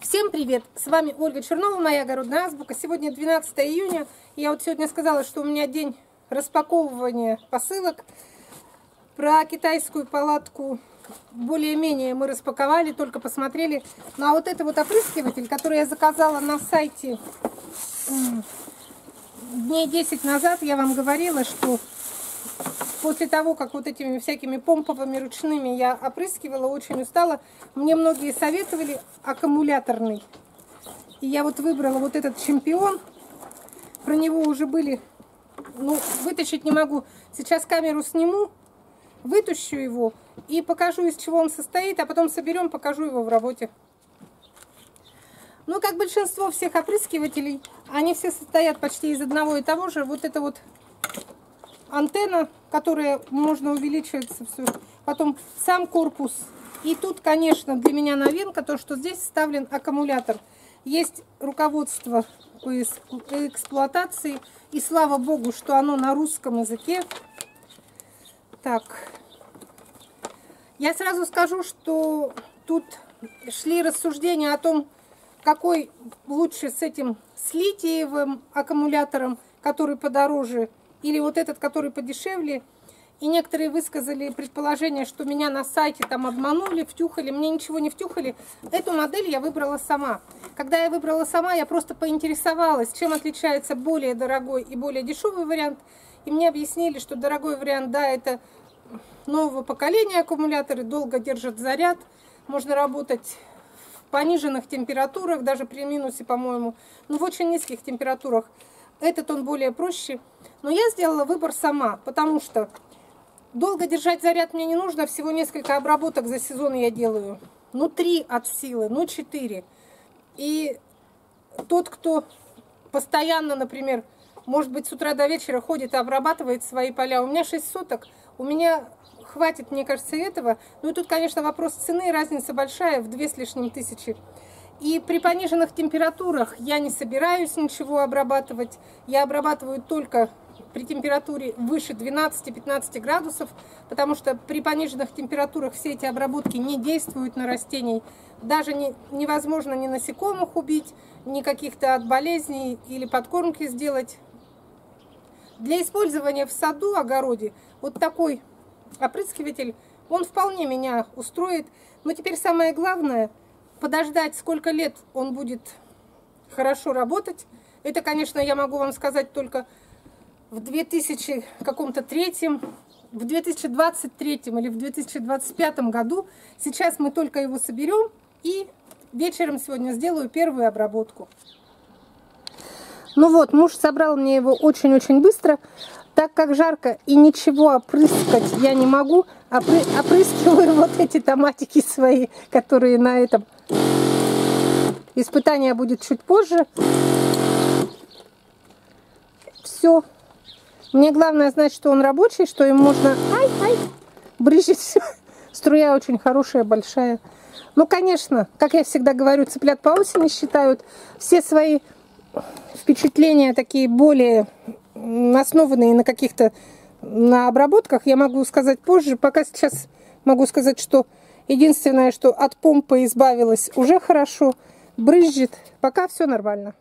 Всем привет! С вами Ольга Чернова, моя огородная азбука. Сегодня 12 июня. Я вот сегодня сказала, что у меня день распаковывания посылок. Про китайскую палатку более-менее мы распаковали, только посмотрели. Ну а вот это вот опрыскиватель, который я заказала на сайте дней 10 назад, я вам говорила, что после того, как вот этими всякими помповыми ручными я опрыскивала, очень устала, мне многие советовали аккумуляторный. И я вот выбрала вот этот чемпион. Про него уже были, ну, вытащить не могу. Сейчас камеру сниму, вытащу его и покажу, из чего он состоит, а потом соберем, покажу его в работе. Ну, как большинство всех опрыскивателей, они все состоят почти из одного и того же. Вот это вот антенна, которая можно увеличиваться все. Потом сам корпус. И тут, конечно, для меня новинка, то, что здесь вставлен аккумулятор. Есть руководство по эксплуатации. И слава богу, что оно на русском языке. Так. Я сразу скажу, что тут шли рассуждения о том, какой лучше с этим с литиевым аккумулятором, который подороже, или вот этот, который подешевле. И некоторые высказали предположение, что меня на сайте там обманули, втюхали. Мне ничего не втюхали. Эту модель я выбрала сама. Когда я выбрала сама, я просто поинтересовалась, чем отличается более дорогой и более дешевый вариант. И мне объяснили, что дорогой вариант, да, это нового поколения аккумуляторы, долго держат заряд. Можно работать в пониженных температурах, даже при минусе, по-моему. Но в очень низких температурах этот он более проще. Но я сделала выбор сама, потому что долго держать заряд мне не нужно. Всего несколько обработок за сезон я делаю. Ну, три от силы, ну, четыре. И тот, кто постоянно, например, может быть, с утра до вечера ходит и обрабатывает свои поля. У меня 6 соток, у меня хватит, мне кажется, этого. Ну и тут, конечно, вопрос цены, разница большая, в две с лишним тысячи. И при пониженных температурах я не собираюсь ничего обрабатывать. Я обрабатываю только при температуре выше 12-15 градусов, потому что при пониженных температурах все эти обработки не действуют на растений. Даже не, невозможно ни насекомых убить, ни каких-то от болезней или подкормки сделать. Для использования в саду, огороде, вот такой опрыскиватель, он вполне меня устроит. Но теперь самое главное – подождать, сколько лет он будет хорошо работать. Это, конечно, я могу вам сказать только в 2000 каком-то третьем, в 2023 или в 2025 году. Сейчас мы только его соберем и вечером сегодня сделаю первую обработку. Ну вот, муж собрал мне его очень-очень быстро. Так как жарко и ничего опрыскать я не могу, опры опрыскиваю вот эти томатики свои, которые на этом Испытание будет чуть позже. Все. Мне главное знать, что он рабочий, что им можно... Ай, ай, брызжить. Струя очень хорошая, большая. Ну, конечно, как я всегда говорю, цыплят по осени считают. Все свои впечатления такие более основанные на каких-то на обработках, я могу сказать позже. Пока сейчас могу сказать, что единственное, что от помпы избавилась уже хорошо брызжет. Пока все нормально.